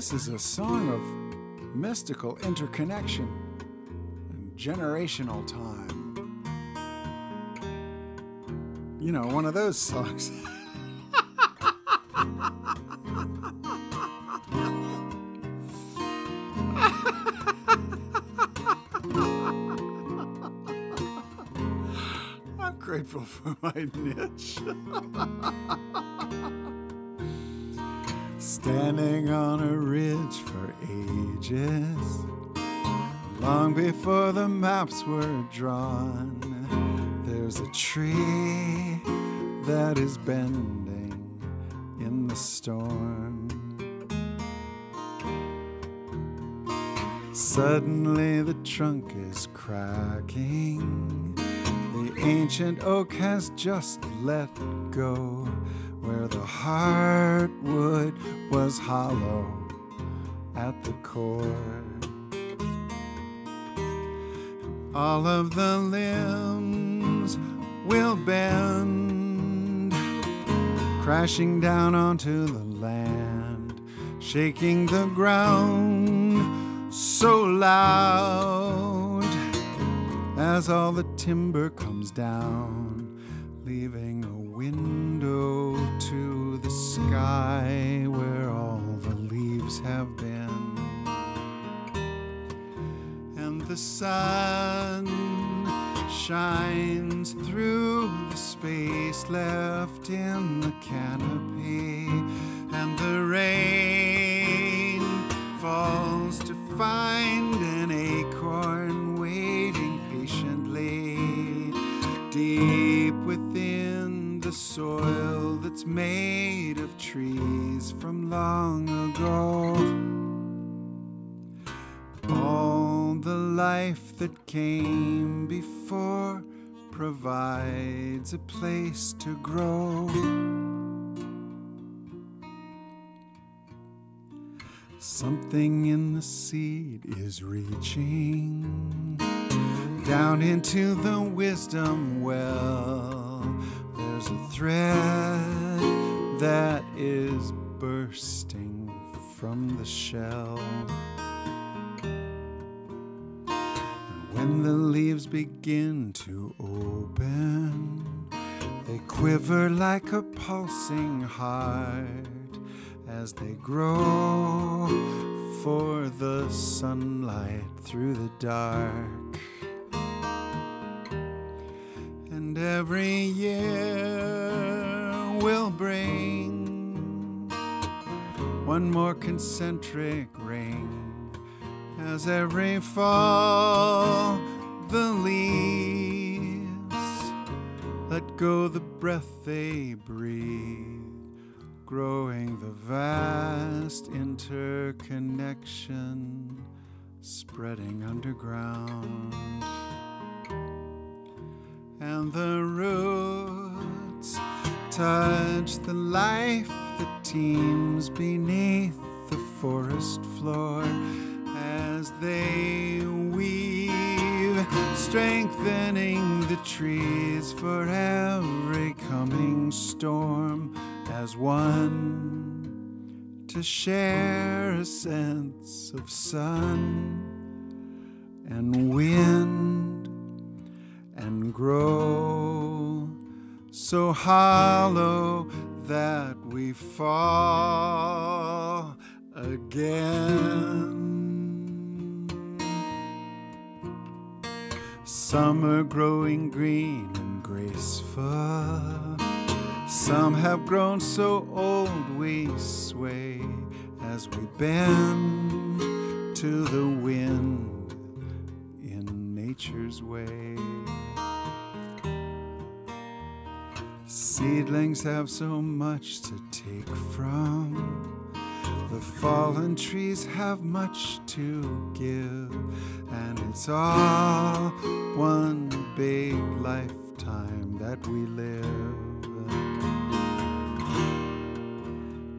this is a song of mystical interconnection and generational time. You know, one of those songs. I'm grateful for my niche. Standing on a ridge for ages, long before the maps were drawn, there's a tree that is bending in the storm. Suddenly the trunk is cracking. The ancient oak has just let go where the heartwood was hollow at the core. All of the limbs will bend, crashing down onto the land, shaking the ground so loud as all the timber comes down, leaving a window to the sky where all the leaves have been. And the sun shines through the space left in the canopy, and the rain falls to find soil that's made of trees from long ago. All the life that came before provides a place to grow. Something in the seed is reaching down into the wisdom well. There's a thread that is bursting from the shell. And when the leaves begin to open, they quiver like a pulsing heart as they grow for the sunlight through the dark. And every year one more concentric ring as every fall the leaves let go the breath they breathe growing the vast interconnection spreading underground. And the roots touch the life teems beneath the forest floor as they weave, strengthening the trees for every coming storm as one to share a sense of sun and wind and grow so hollow that we fall again. Summer growing green and graceful. Some have grown so old we sway as we bend to the wind in nature's way. Seedlings have so much to take from. The fallen trees have much to give, and it's all one big lifetime that we live.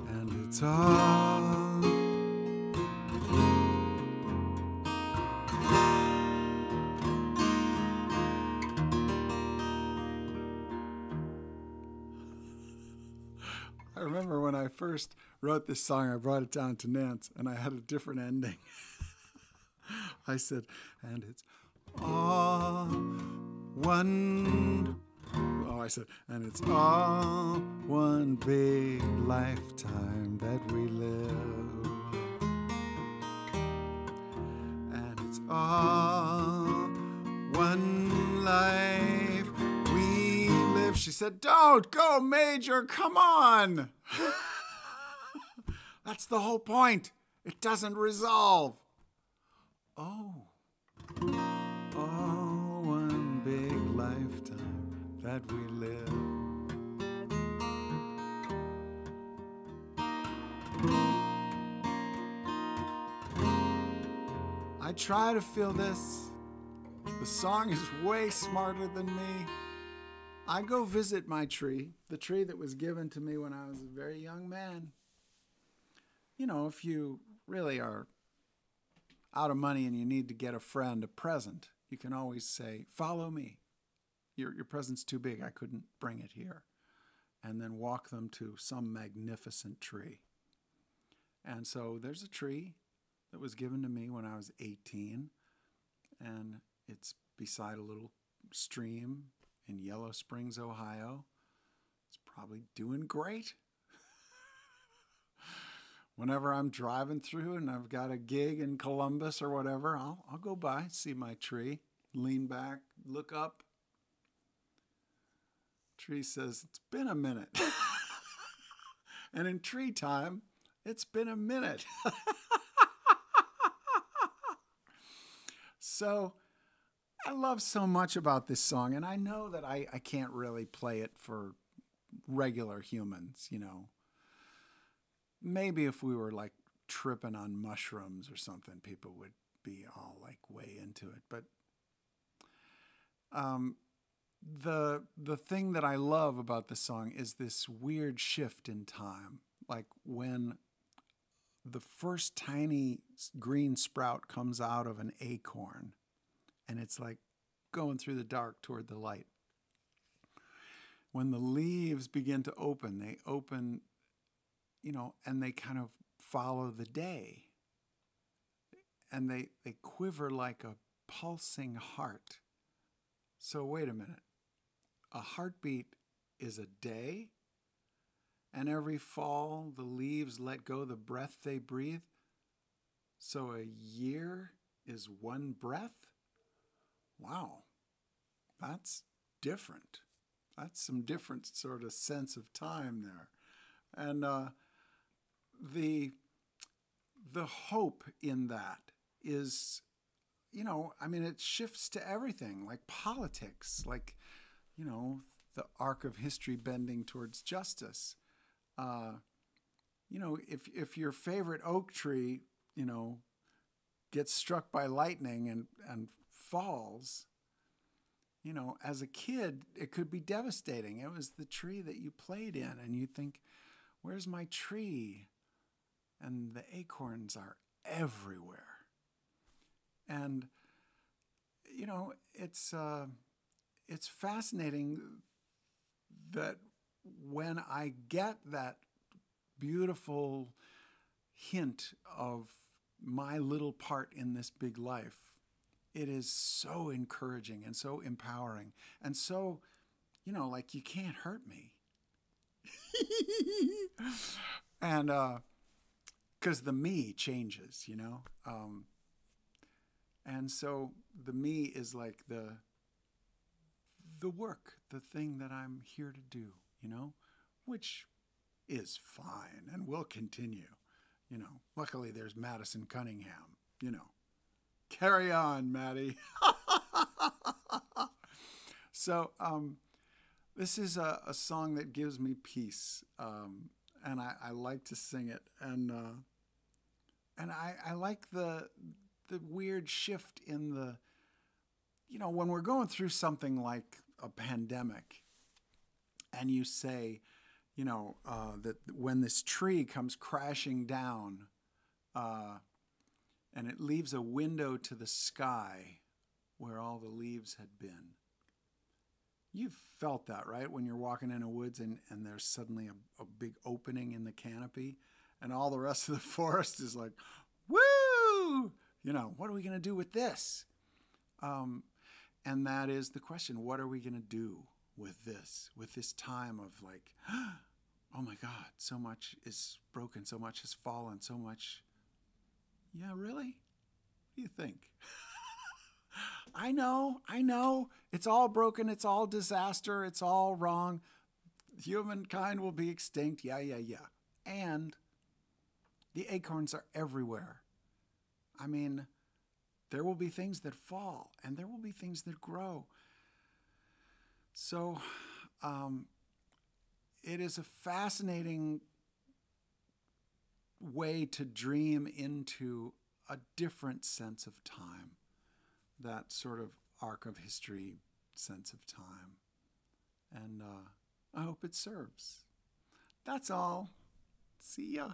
And it's all first wrote this song, I brought it down to Nance and I had a different ending. I said, and it's all one. Oh, I said, and it's all one big lifetime that we live. And it's all one life we live. She said, Don't go, Major, come on. That's the whole point. It doesn't resolve. Oh. All one big lifetime that we live. I try to feel this. The song is way smarter than me. I go visit my tree, the tree that was given to me when I was a very young man. You know, if you really are out of money and you need to get a friend a present, you can always say, Follow me. Your, your present's too big. I couldn't bring it here. And then walk them to some magnificent tree. And so there's a tree that was given to me when I was 18, and it's beside a little stream in Yellow Springs, Ohio. It's probably doing great. Whenever I'm driving through and I've got a gig in Columbus or whatever, I'll, I'll go by, see my tree, lean back, look up. Tree says, It's been a minute. and in tree time, it's been a minute. so I love so much about this song, and I know that I, I can't really play it for regular humans, you know. Maybe if we were like tripping on mushrooms or something, people would be all like way into it. But um, the the thing that I love about the song is this weird shift in time, like when the first tiny green sprout comes out of an acorn and it's like going through the dark toward the light. When the leaves begin to open, they open, you know, and they kind of follow the day. And they, they quiver like a pulsing heart. So, wait a minute. A heartbeat is a day and every fall the leaves let go the breath they breathe. So a year is one breath? Wow, that's different. That's some different sort of sense of time there. And uh, the, the hope in that is, you know, I mean, it shifts to everything, like politics, like, you know, the arc of history bending towards justice uh, you know, if if your favorite oak tree, you know, gets struck by lightning and and falls, you know, as a kid, it could be devastating. It was the tree that you played in, and you think, "Where's my tree?" And the acorns are everywhere. And you know, it's uh, it's fascinating that when I get that beautiful hint of my little part in this big life, it is so encouraging and so empowering and so, you know, like you can't hurt me. and uh because the me changes, you know. Um, and so the me is like the the work, the thing that I'm here to do you know, which is fine and will continue. You know, luckily there's Madison Cunningham, you know. Carry on, Maddie. so, um, this is a, a, song that gives me peace, um, and I, I, like to sing it, and uh, and I, I like the the weird shift in the, you know, when we're going through something like a pandemic, and you say, you know, uh, that when this tree comes crashing down uh, and it leaves a window to the sky where all the leaves had been, You've felt that, right? When you're walking in a woods and, and there's suddenly a, a big opening in the canopy, and all the rest of the forest is like, woo! You know, what are we going to do with this? Um, and that is the question what are we going to do with this, with this time of like, oh my God, so much is broken, so much has fallen, so much. Yeah, really? What do you think? I know, I know. It's all broken. It's all disaster. It's all wrong. Humankind will be extinct. Yeah, yeah, yeah. And the acorns are everywhere. I mean, there will be things that fall and there will be things that grow. So, um, it is a fascinating way to dream into a different sense of time that sort of arc of history sense of time. And uh, I hope it serves. That's all. See ya.